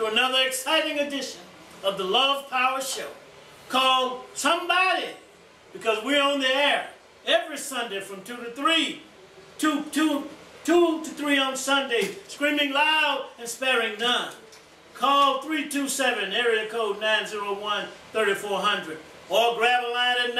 to another exciting edition of the Love Power Show called Somebody because we're on the air every Sunday from 2 to 3. 2, 2, 2 to 3 on Sunday, screaming loud and sparing none. Call 327, area code 901-3400 or grab a line at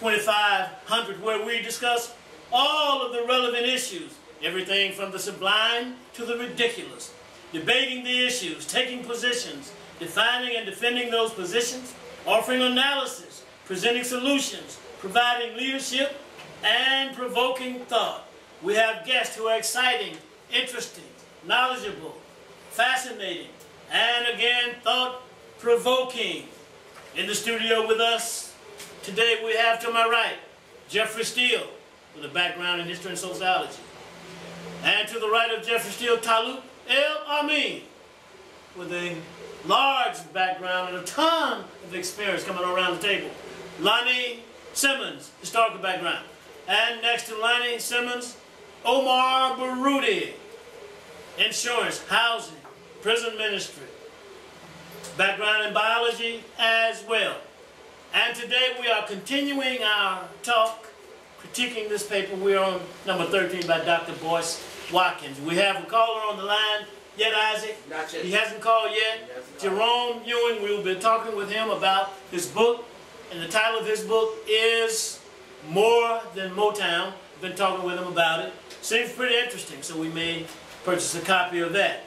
901-327-2500 where we discuss all of the relevant issues, everything from the sublime to the ridiculous, debating the issues, taking positions, defining and defending those positions, offering analysis, presenting solutions, providing leadership, and provoking thought. We have guests who are exciting, interesting, knowledgeable, fascinating, and again, thought-provoking. In the studio with us today we have to my right, Jeffrey Steele, with a background in history and sociology. And to the right of Jeffrey Steele, Talut El Amin, with a large background and a ton of experience coming around the table. Lonnie Simmons, historical background. And next to Lonnie Simmons, Omar Baruti, insurance, housing, prison ministry, background in biology as well. And today we are continuing our talk, critiquing this paper. We're on number 13 by Dr. Boyce Watkins. We have a caller on the line. Yet Isaac? Not yet. He hasn't called yet. Jerome Ewing, we've been talking with him about his book. And the title of his book is More Than Motown. We've Been talking with him about it. Seems pretty interesting, so we may purchase a copy of that.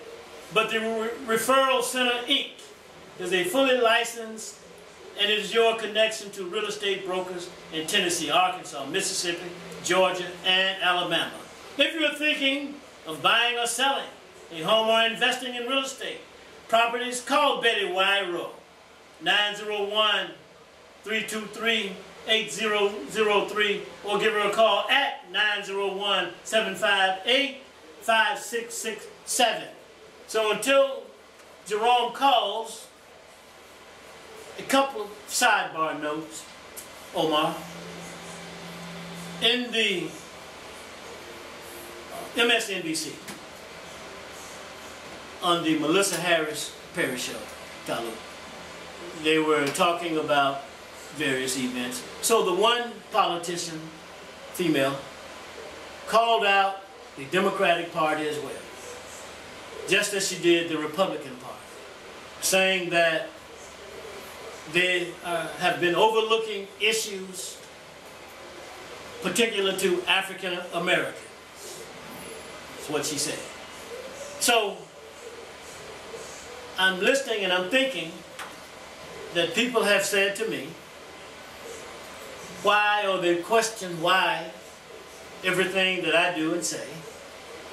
But the Re Referral Center, Inc. is a fully licensed, and it is your connection to real estate brokers in Tennessee, Arkansas, Mississippi, Georgia, and Alabama. If you're thinking of buying or selling a home or investing in real estate, properties, call Betty Wyro, 901-323-8003, or give her a call at 901-758-5667. So until Jerome calls, a couple of sidebar notes, Omar. In the MSNBC, on the Melissa Harris Perry show, Talut, they were talking about various events. So the one politician, female, called out the Democratic Party as well, just as she did the Republican Party, saying that they uh, have been overlooking issues particular to African Americans. What she said. So I'm listening and I'm thinking that people have said to me, why, or they question why everything that I do and say,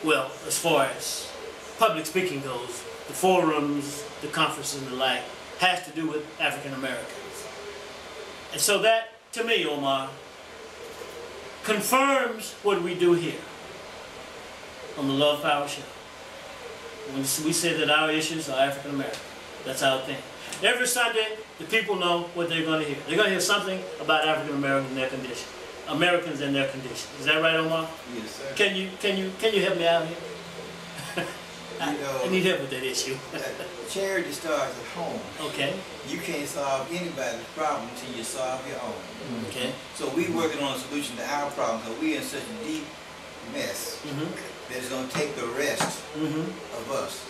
well, as far as public speaking goes, the forums, the conferences and the like, has to do with African Americans. And so that, to me, Omar, confirms what we do here on the Love Power Show. When we say that our issues are African American. That's our thing. Every Sunday, the people know what they're going to hear. They're going to hear something about African Americans and their condition. Americans and their condition. Is that right, Omar? Yes, sir. Can you can you can you help me out here? I, You know- I need help with that issue. Charity starts at home. okay. You can't solve anybody's problem until you solve your own. Okay. So we working on a solution to our problem because we in such a deep mess Mhm. that it's going to take the rest Mhm. of us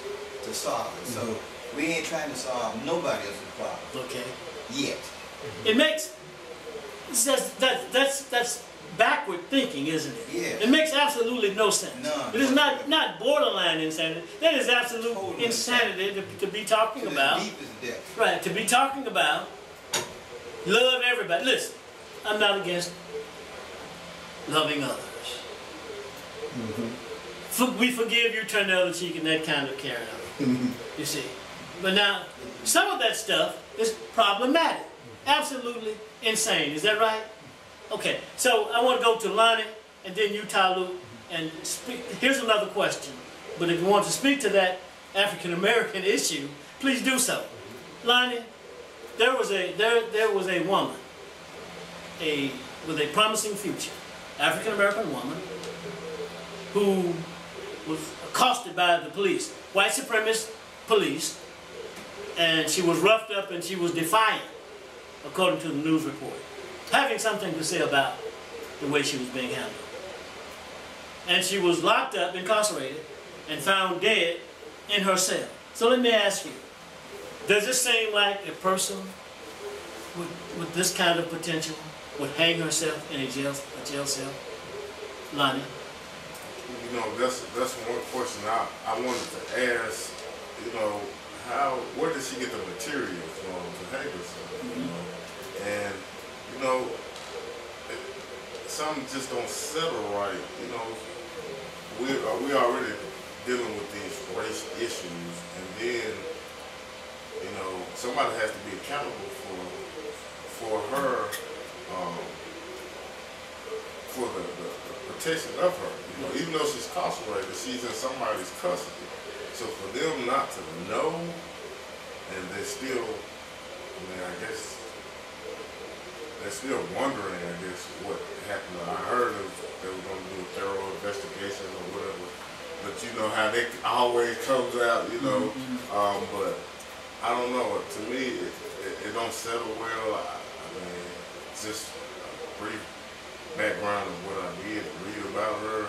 to solve it. So mm-hmm. we ain't trying to solve nobody else's problem Okay. yet. Mm-hmm. It makes that's that that's that's backward thinking, isn't it? Yes. It makes absolutely no sense. None. It is not not borderline insanity. That is absolute Totally insanity to, to be talking To the about. deepest. Right, to be talking about love everybody. Listen, I'm not against loving others. For, we forgive you, turn the other cheek, and that kind of carry on. Mm-hmm. You see. But now, some of that stuff is problematic. Absolutely insane. Is that right? Okay, so I want to go to Lonnie and then you, Talut, and speak. Here's another question. But if you want to speak to that African American issue, please do so. Lonnie, there was a there there was a woman, a with a promising future, African American woman, who was accosted by the police, white supremacist police, and she was roughed up and she was defiant, according to the news report, having something to say about the way she was being handled. And she was locked up, incarcerated, and found dead in her cell. So let me ask you, does it seem like a person with, with this kind of potential would hang herself in a jail, a jail cell? Lonnie? You know, that's that's one question I, I wanted to ask, you know, how where did she get the material from to hang herself? You know? And you know, it, something just don't settle right. You know, we are we already dealing with these race issues, and then you know somebody has to be accountable for for her um, for the, the, the protection of her. You know, even though she's incarcerated, she's in somebody's custody. So for them not to know, and they're still, I mean, I guess they're still wondering, I guess, what happened. I heard was, they were going to do a thorough investigation or whatever. But you know how they always comes out, you know. Um, but I don't know. To me, it, it, it don't settle well. I, I mean, just a brief background of what I did read about her,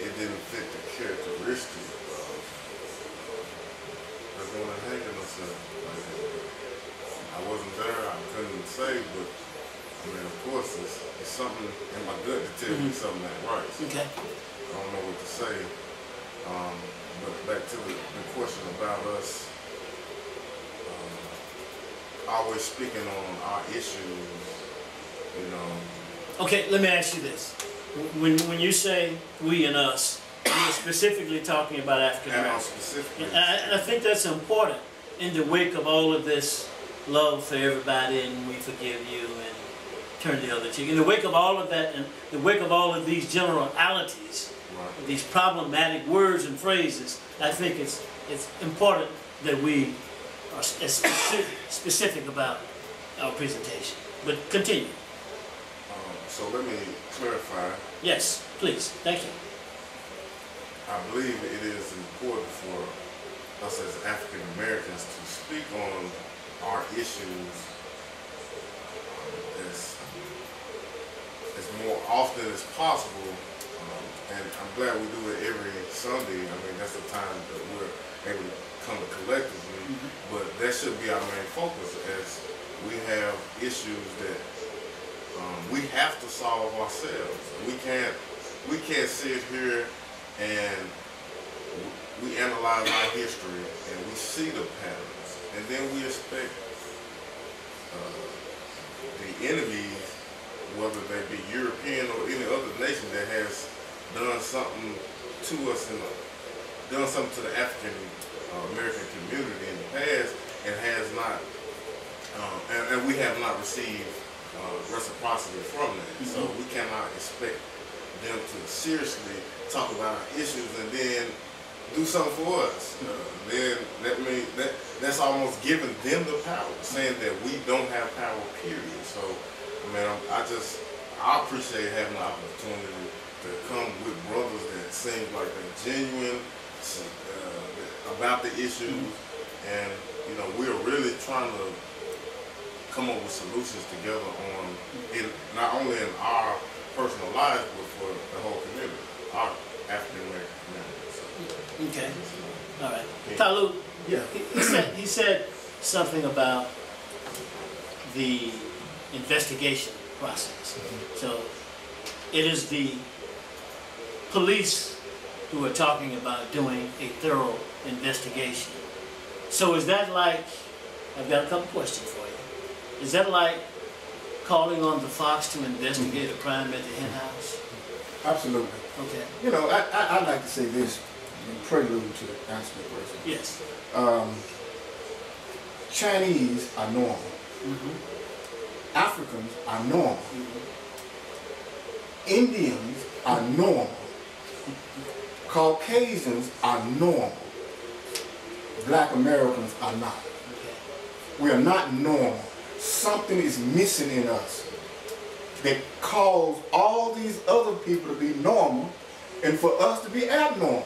it didn't fit the characteristics of going woman hanging herself. Like, I wasn't there, I couldn't say, but I mean, of course, it's, it's something in my gut to tell me something ain't right. So Okay. I don't know what to say. Um, but back to the, the question about us um, always speaking on our issues, you know, Okay, let me ask you this. When, when you say we and us, you're specifically talking about African Americans. specifically. And I, and I think that's important in the wake of all of this love for everybody and we forgive you and turn the other cheek. In the wake of all of that and the wake of all of these generalities, Right. these problematic words and phrases, I think it's, it's important that we are specific, specific about our presentation. But continue. So let me clarify. Yes, please. Thank you. I believe it is important for us as African Americans to speak on our issues um, as as more often as possible. Um, and I'm glad we do it every Sunday. I mean, that's the time that we're able to come collectively. But that should be our main focus as we have issues that um, we have to solve ourselves. We can't we can't sit here and we analyze our history and we see the patterns, and then we expect uh, the enemies, whether they be European or any other nation that has done something to us and done something to the African uh, American community in the past, and has not, um, and, and we have not received uh, reciprocity from that. So we cannot expect them to seriously talk about our issues and then do something for us. Uh, then that means that that's almost giving them the power, saying that we don't have power. Period. So, I mean, I'm, I just I appreciate having the opportunity to come with brothers that seem like they're genuine uh, about the issues, and you know, we're really trying to come up with solutions together on in not only in our personal lives but for the whole community, our African American community. So, Okay. All right. Talut, Yeah. he he said, he said something about the investigation process. Mm-hmm. So it is the police who are talking about doing a thorough investigation. So is that like, I've got a couple questions for you. Is that like calling on the Fox to investigate a crime at the hen house? Absolutely. Okay, You know, I, I, I'd like to say this in prelude to answer the question. yes. Um, Chinese are normal. Mhm. Africans are normal. Mhm. Indians are normal. Caucasians are normal. Black Americans are not. Okay. We are not normal. Something is missing in us that caused all these other people to be normal and for us to be abnormal.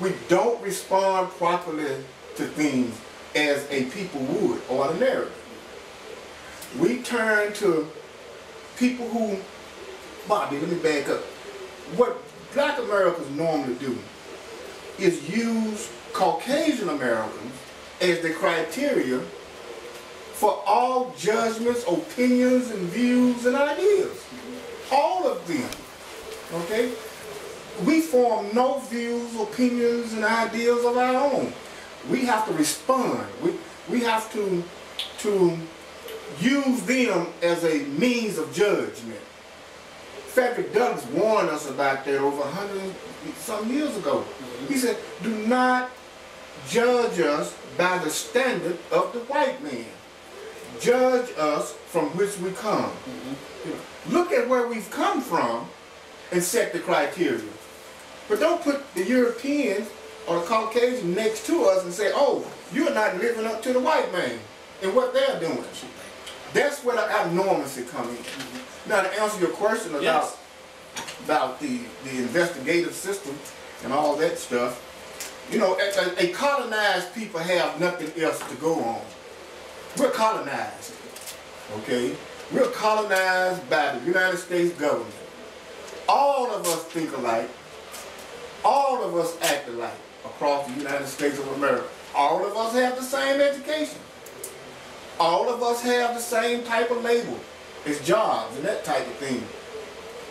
We don't respond properly to things as a people would ordinarily. We turn to people who, Bobby, let me back up. What black Americans normally do is use Caucasian Americans as the criteria for all judgments, opinions, and views and ideas. All of them. Okay? We form no views, opinions, and ideas of our own. We have to respond. We, we have to, to use them as a means of judgment. Frederick Douglass warned us about that over a hundred some years ago. He said, do not judge us by the standard of the white man. Judge us from which we come. Mm-hmm. You know, Look at where we've come from and set the criteria. But don't put the Europeans or the Caucasian next to us and say, oh, you're not living up to the white man and what they're doing. That's where the abnormalcy comes in. Mm-hmm. Now to answer your question about Yes. about the, the investigative system and all that stuff, you know, a- a colonized people have nothing else to go on. We're colonized, okay? We're colonized by the United States government. All of us think alike. All of us act alike across the United States of America. All of us have the same education. All of us have the same type of label. It's jobs and that type of thing.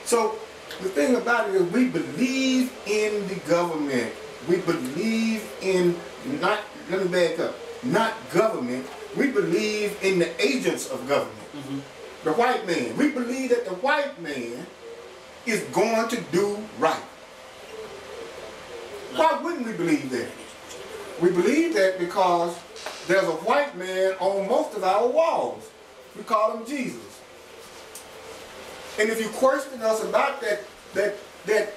So the thing about it is we believe in the government. We believe in not, let me back up, not government. We believe in the agents of government. Mm-hmm. The white man. We believe that the white man is going to do right. Why wouldn't we believe that? We believe that because there's a white man on most of our walls. We call him Jesus. And if you question us about that that that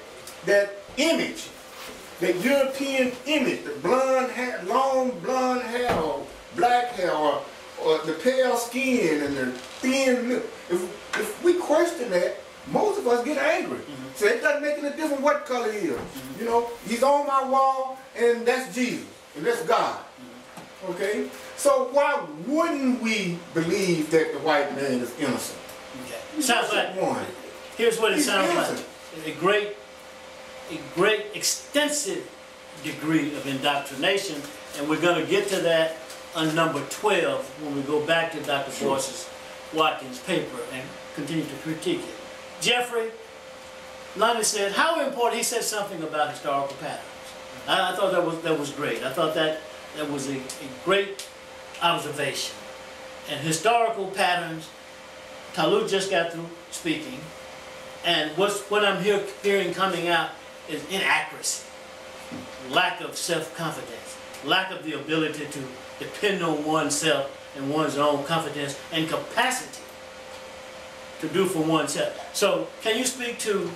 that image, that European image, the blonde hair, long blonde hair black hair or, or the pale skin and the thin lip, if, if we question that, most of us get angry. Mm-hmm. So it doesn't make any difference what color he is. Mm-hmm. You know, he's on my wall and that's Jesus and that's God. Mm-hmm. Okay? So why wouldn't we believe that the white man is innocent? Okay. Sounds like, One. here's what it He's sounds innocent. like. A great, a great extensive degree of indoctrination, and we're gonna get to that on number 12 when we go back to Dr. Sure. Boyce's Watkins paper and continue to critique it. Jeffrey, Lonnie said, how important, he said something about historical patterns. I, I thought that was, that was great. I thought that, that was a, a great observation. And historical patterns, Talut just got through speaking, and what's, what I'm hear, hearing coming out is inaccuracy, lack of self-confidence, lack of the ability to depend on oneself and one's own confidence and capacity to do for oneself. So, can you speak to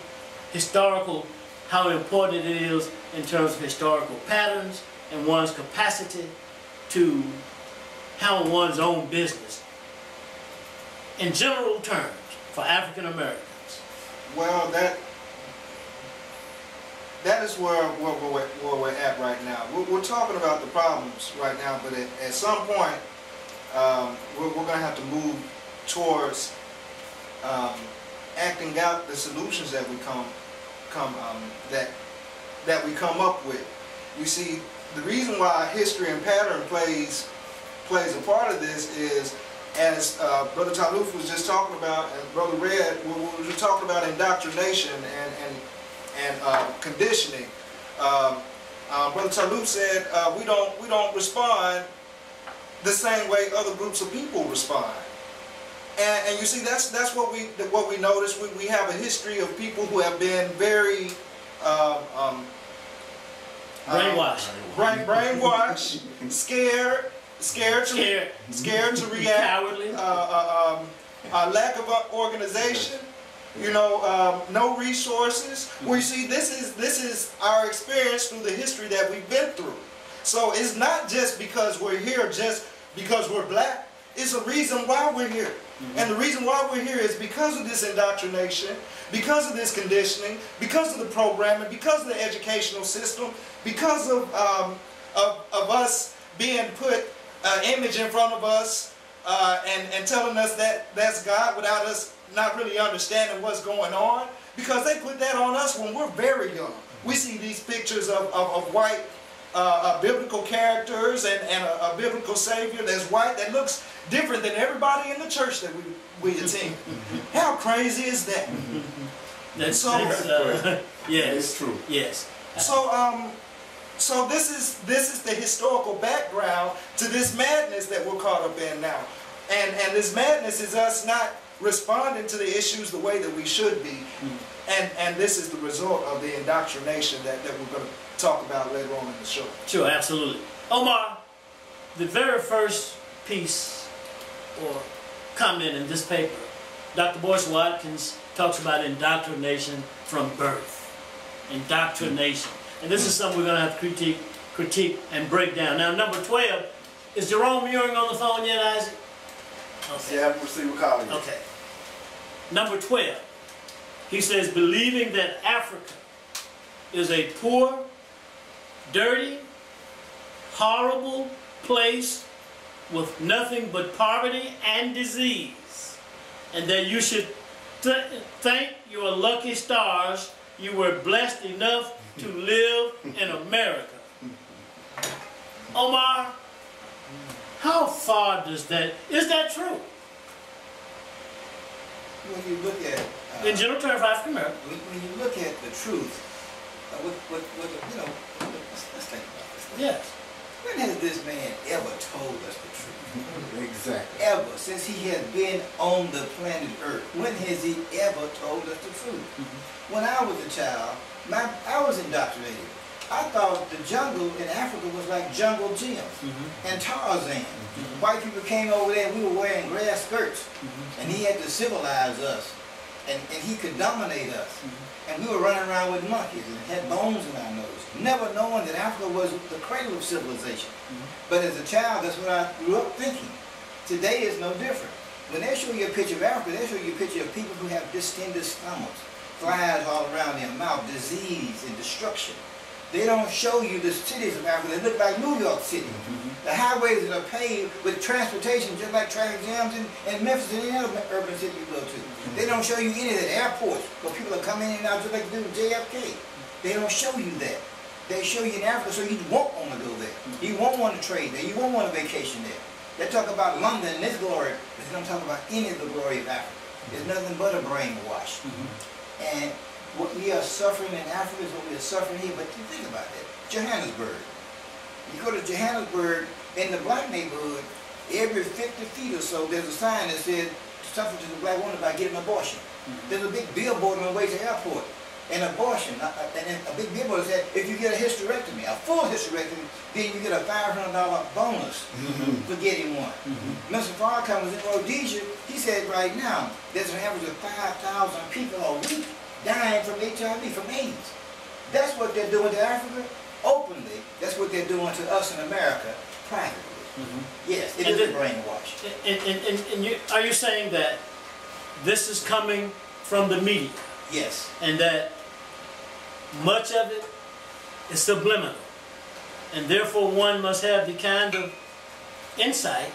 historical, how important it is in terms of historical patterns and one's capacity to handle one's own business in general terms for African Americans? Well, that that is where, where, where, where we're at right now. We're, we're talking about the problems right now, but at, at some point, um, we're, we're going to have to move towards um, acting out the solutions that we come come um, that that we come up with. You see, the reason why history and pattern plays plays a part of this is, as uh, Brother Talut was just talking about, and Brother Redd, we we were talking about indoctrination and and and uh, conditioning. Um, uh, Brother Talut said uh, we don't we don't respond the same way other groups of people respond. And, and you see, that's that's what we what we notice. We, we have a history of people who have been very um, um, Brainwashed. brain, brainwashed, scared, scared to Scared. scared to react, Cowardly. uh, uh, um, uh, lack of organization. You know, um, no resources. Well, you see, this is this is our experience through the history that we've been through. So it's not just because we're here, just because we're black. It's a reason why we're here. And the reason why we're here is because of this indoctrination, because of this conditioning, because of the programming, because of the educational system, because of, um, of, of us being put an image in front of us uh, and, and telling us that that's God without us not really understanding what's going on. Because they put that on us when we're very young. We see these pictures of, of, of white uh, uh, biblical characters and, and a, a, biblical savior that's white that looks different than everybody in the church that we, we attend. How crazy is that? That's, So- that's, uh, yes. It's true. Yes. So um, so this is this is the historical background to this madness that we're caught up in now, and and this madness is us not responding to the issues the way that we should be, mm. and and this is the result of the indoctrination that that we're going to talk about later on in the show. Sure, absolutely. Omar, the very first piece or comment in this paper, Dr. Boyce Watkins talks about indoctrination from birth. Indoctrination. Mm. And this is something we're going to have to critique, critique and break down. Now, number 12, is Jerome Ewing on the phone yet, Isaac? Okay. Yeah, we'll see what calling you. Okay. Number 12, he says, believing that Africa is a poor, dirty, horrible place with nothing but poverty and disease, and that you should th- thank your lucky stars you were blessed enough to live in America. Omar, how far does that, is that true? When you look at, uh, In general terms, for African American. when, when you look at the truth, uh, what, what, what, you know, let's, let's think about this. Yes. When has this man ever told us the truth? Exactly. Ever, since he has been on the planet Earth, when has he ever told us the truth? When I was a child, my, I was indoctrinated. I thought the jungle in Africa was like Jungle Jim mm-hmm. and Tarzan. Mm-hmm. White people came over there and we were wearing grass skirts. Mm-hmm. And he had to civilize us. And, and he could dominate us. And we were running around with monkeys and had bones in our nose. Never knowing that Africa was the cradle of civilization. But as a child, that's what I grew up thinking. Today is no different. When they show you a picture of Africa, they show you a picture of people who have distended stomachs, flies all around their mouth, disease and destruction. They don't show you the cities of Africa. They look like New York City. Mm-hmm. The highways that are paved with transportation, just like traffic jams in, in Memphis and any other urban city you go to. Mm-hmm. They don't show you any of the airports where people are coming in and out just like they do JFK. They don't show you that. They show you in Africa so you won't want to go there. Mm-hmm. You won't want to trade there. You won't want to vacation there. They talk about London and its glory, but they don't talk about any of the glory of Africa. It's nothing but a brainwash. And what we are suffering in Africa is what we are suffering here. But you think about that. Johannesburg. You go to Johannesburg, in the black neighborhood, every 50 feet or so, there's a sign that says, suffer to the black woman by getting an abortion. Mm-hmm. There's a big billboard on the way to the airport. An abortion, and then a big billboard said, if you get a hysterectomy, a full hysterectomy, then you get a $500 bonus mm-hmm. for getting one. Mr. Farrakhan was in Rhodesia. He said right now, there's an average of 5,000 people a week dying from HIV, from AIDS. That's what they're doing to Africa openly. That's what they're doing to us in America privately. Mm-hmm. Yes, it And is brainwash. And, and, and, and you, are you saying that this is coming from the media Yes. and that much of it is subliminal? And therefore one must have the kind of insight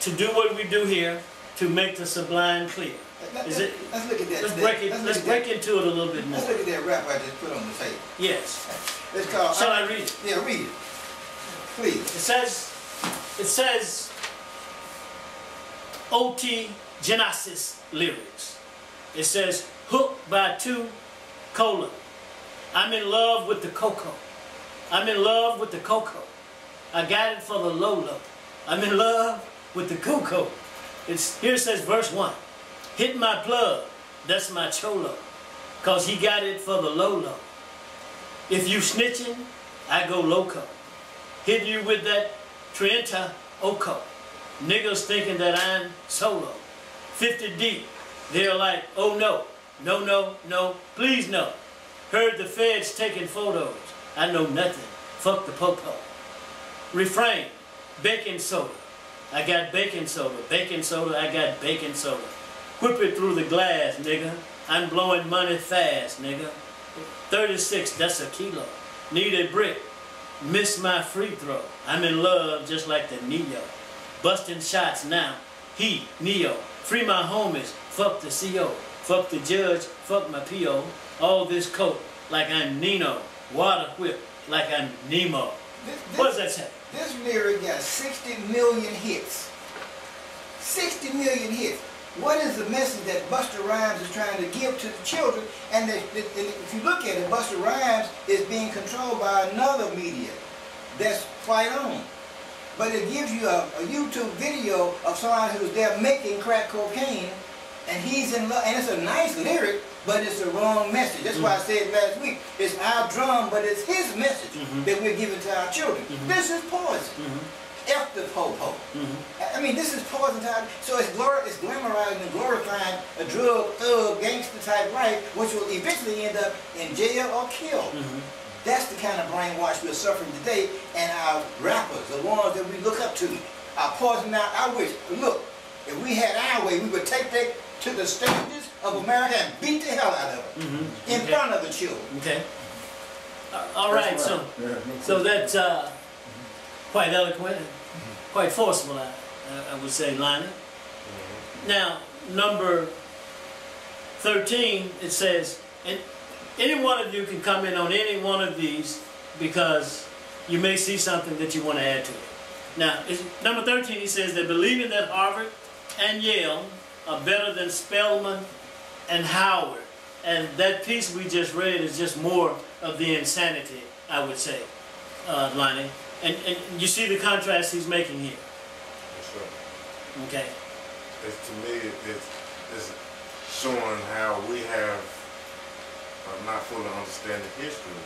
to do what we do here to make the sublime clear. Let- let- it- Let's look at that. Let's break it, look let's break that. into it a little bit more. Let's look at that rap I just put on the tape. Yes. It's called. Shall I read it? Yeah, read it. Please. It says, it says, OT Genasis lyrics. It says, hooked by two cola. I'm in love with the cocoa. I'm in love with the cocoa. I got it for the Lolo. I'm in love with the cocoa. It's here it says verse one. Hit my plug. That's my cholo. Cause he got it for the Lolo. If you snitching, I go loco. Hit you with that Trenta Oco. Niggas thinking that I'm solo. 50 deep. They're like, oh no, no, no, no, please no. Heard the feds taking photos. I know nothing. Fuck the popo. Refrain, baking soda. I got baking soda. Baking soda, I got baking soda. Whip it through the glass, nigga. I'm blowing money fast, nigga. 36, that's a kilo. Need a brick. Miss my free throw. I'm in love just like the Neo. Busting shots now. He, Neo. Free my homies. Fuck the CO. Fuck the judge. Fuck my PO. All this coke like I'm Nino. Water whip like I'm Nemo. This, What does that say? this lyric got 60 million hits. 60 million hits. What is the message that Busta Rhymes is trying to give to the children? And, the, the, and if you look at it, Busta Rhymes is being controlled by another media that's quite on. But it gives you a, a YouTube video of someone who's there making crack cocaine, and he's in love. And it's a nice lyric, but it's the wrong message. That's why I said last week, it's our drum, but it's his message Mhm. that we're giving to our children. Mhm. This is poison. F the po-po. Mm-hmm. I- I mean, this is poison time. So it's, glor- it's glamorizing and glorifying a drug, thug, gangster type life, which will eventually end up in jail or killed. Mm-hmm. That's the kind of brainwash we're suffering today. And our rappers, the ones that we look up to, are poisoning out. I wish, look, if we had our way, we would take that to the stages of America and beat the hell out of them Mm-hmm. in Okay. front of the children. Okay. Uh, all right, That's so Yeah, so question. that's uh, quite eloquent, quite forceful, I, I would say, Lionel. Now, number 13, it says, and any one of you can comment on any one of these because you may see something that you want to add to it. Now, number 13, he says that believing that Harvard and Yale are better than Spelman and Howard. And that piece we just read is just more of the insanity, I would say, uh, Lonnie. And, and you see the contrast he's making here, right. okay? It's, to me, it's, it's showing how we have uh, not fully understand the history,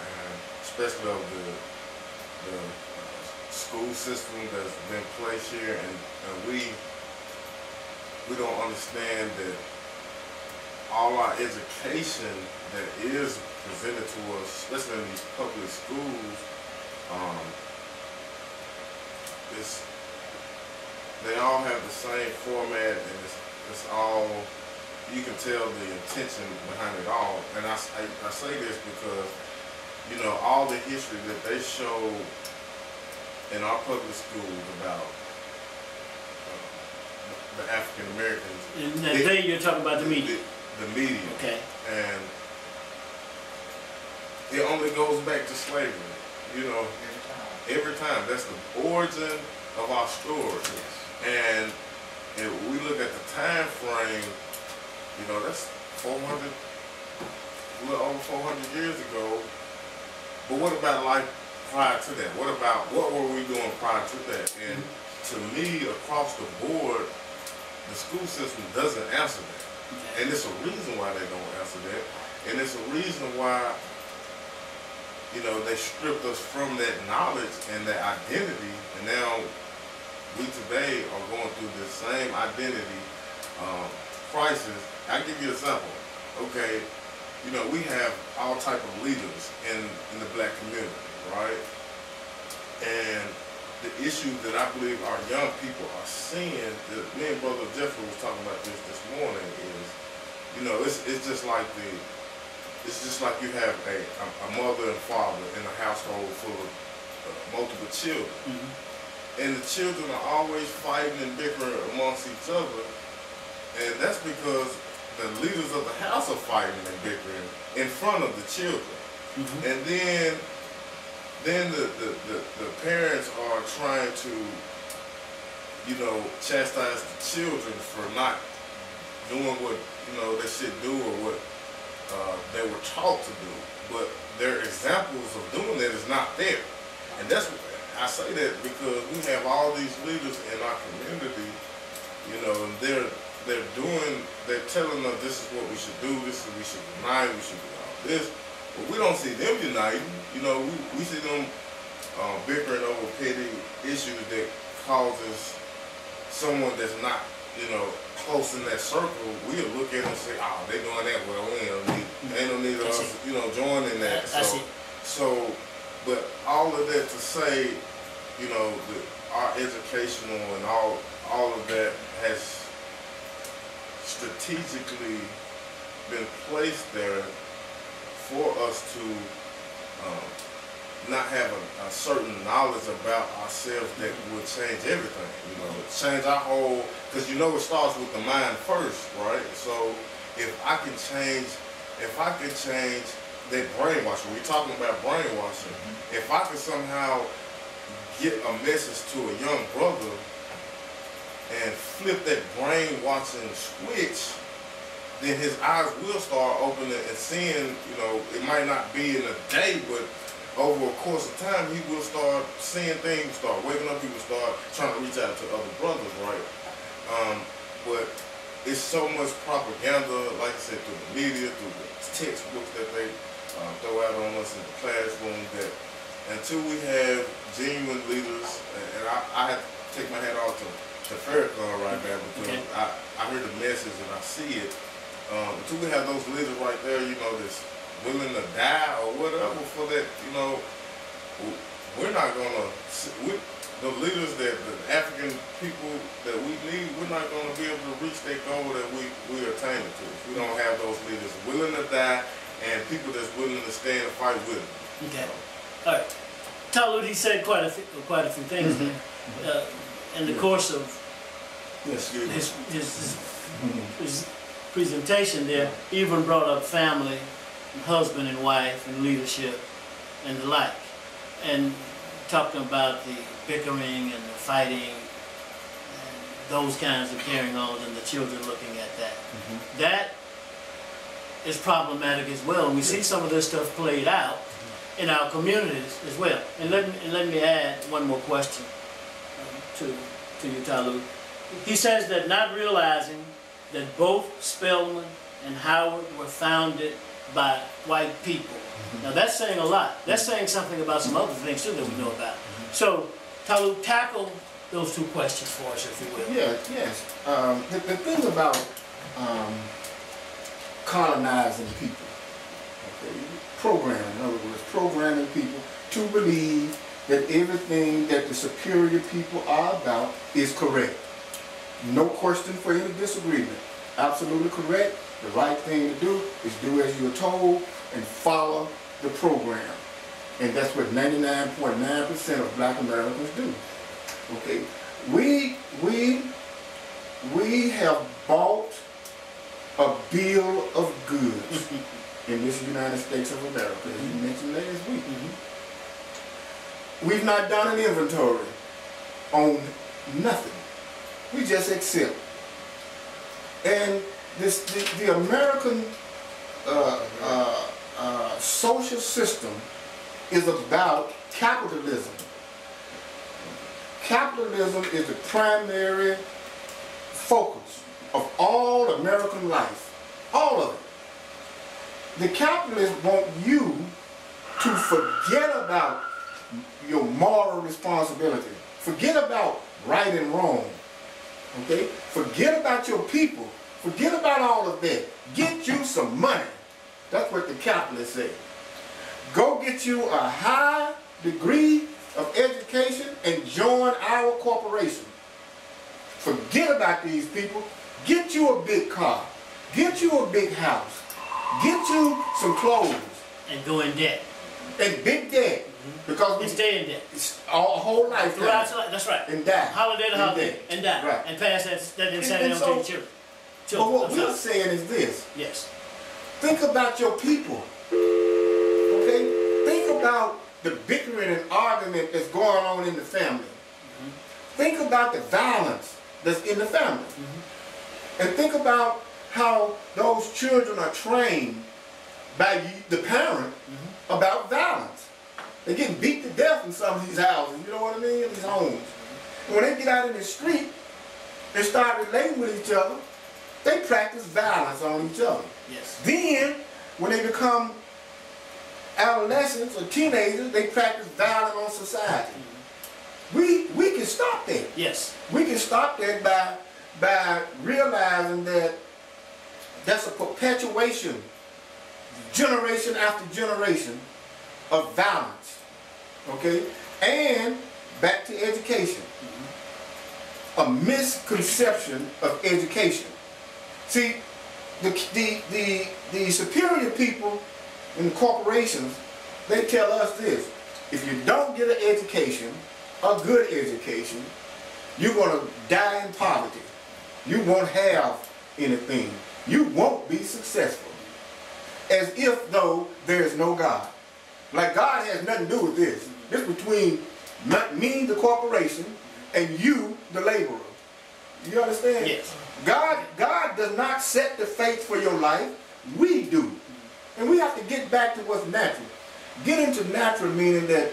and especially of the, the uh, school system that's been placed here, and, and we we don't understand that all our education that is presented to us, especially in these public schools, um, is they all have the same format and it's, it's all you can tell the intention behind it all. And I, I say this because you know all the history that they show in our public schools about uh, the African Americans And that they, you're talking about the media, the, media. Okay? and it only goes back to slavery you know every time that's the origin of our story and if we look at the time frame, you know, that's 400, a little over 400 years ago. But what about life prior to that? What about, what were we doing prior to that? And to me, across the board, the school system doesn't answer that. And it's a reason why they don't answer that. And it's a reason why, you know, they stripped us from that knowledge and that identity. And now we today are going through the same identity um, crisis. I'll give you an example. Okay, you know, we have all type of leaders in, in the black community, right? And the issue that I believe our young people are seeing, that me and Brother Jeffrey was talking about this this morning, is, you know, it's, it's just like the, it's just like you have a, a, mother and father in a household full of uh, multiple children Mhm. and the children are always fighting and bickering amongst each other. And that's because the leaders of the house are fighting and bickering in front of the children. Mhm. And then then the, the, the, the parents are trying to, you know, chastise the children for not doing what, you know, they should do or what uh, they were taught to do. But their examples of doing that is not there. And that's I say that because we have all these leaders in our community, you know, and they're they're doing they're telling us this is what we should do, this is we should unite, we should do all this. But we don't see them uniting. You know, we, we see them uh, bickering over petty issues that causes someone that's not, you know, close in that circle, we'll look at it and say, oh, they're doing that, well, we ain't no need of us, you know, joining that. So, so, but all of that to say, you know, the, our educational and all all of that has strategically been placed there for us to um, not have a, a certain knowledge about ourselves that would change everything. You know, change our whole. Because you know it starts with the mind first, right? So if I can change, if I could change that brainwashing, we're talking about brainwashing. If I could somehow get a message to a young brother and flip that brainwashing switch, then his eyes will start opening and seeing, you know, it might not be in a day, but over a course of time, he will start seeing things, start waking up, he will start trying to reach out to other brothers, right? Um, but it's so much propaganda, like I said, through the media, through the textbooks that they uh, throw out on us in the classroom, that until we have genuine leaders, and, I, I have to take my hat off to, to Farrakhan right now because Okay. I, I heard the message and I see it. Um, until we have those leaders right there, you know, that's willing to die or whatever for that, you know, we're not gonna, s- we, the leaders that the African people that we need, we're not gonna be able to reach that goal that we, we are attaining to. If we don't have those leaders willing to die and people that's willing to stand and fight with them. Okay. All right. Talut, he said quite a few, quite a few things there. Uh, in the course of Yes. Excuse me. his, his, his presentation there, even brought up family, husband and wife, and leadership, and the like, and talking about the bickering and the fighting, and those kinds of carrying on, and the children looking at that. Mm-hmm. That is problematic as well, and we see some of this stuff played out in our communities as well. And let me, and let me add one more question um, to, to you, Talut. He says that not realizing that both Spelman and Howard were founded by white people. Mm-hmm. Now that's saying a lot. That's saying something about some other things too that we know about. Mm-hmm. So, Talut, tackle those two questions for us, if you will. Yeah, yes. Um, the, the thing about um, colonizing people, okay, programming, in other words, programming people to believe that everything that the superior people are about is correct. No question for any disagreement. Absolutely correct. The right thing to do is do as you're told and follow the program. And that's what 99.9% of black Americans do. Okay, we we we have bought a bill of goods in this United States of America, as you mentioned last week. We've not done an inventory on nothing. We just accept. And this the, the American uh, uh, uh, social system is about capitalism. Capitalism is the primary focus of all American life. All of it. The capitalists want you to forget about your moral responsibility. Forget about right and wrong. Okay? Forget about your people. Forget about all of that. Get you some money. That's what the capitalists say. Go get you a high degree of education and join our corporation. Forget about these people. Get you a big car. Get you a big house. Get you some clothes And go in debt. and big debt. Mm-hmm. Because And we stay in debt. Our whole Throughout life, that's right. And die. Holiday to holiday, debt. and die. Right. And pass that, that insanity And- on and to children. But what I'm we're sorry. saying is this. Yes. Think about your people. About the bickering and argument that's going on in the family. Mm-hmm. Think about the violence that's in the family. Mm-hmm. And think about how those children are trained by the parent mm-hmm. about violence. They're getting beat to death in some of these houses, you know what I mean? These homes. And when they get out in the street and start relating with each other, they practice violence on each other. Yes. Then, when they become adolescents or teenagers, they practice violence on society. We we can stop that. Yes. We can stop that by by realizing that that's a perpetuation, generation after generation, of violence. Okay? And back to education. A misconception of education. See, the, the, the, the superior people in corporations, they tell us this. If you don't get an education, a good education, you're gonna die in poverty. You won't have anything. You won't be successful. As if though there is no God. Like God has nothing to do with this. This between me, the corporation, and you, the laborer. You understand? Yes. God, God does not set the fate for your life. We do. And we have to get back to what's natural. Get into natural meaning that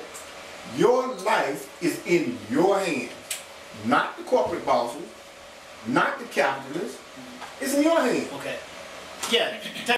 your life is in your hands. Not the corporate bosses, not the capitalists. It's in your hands. Okay. Yeah.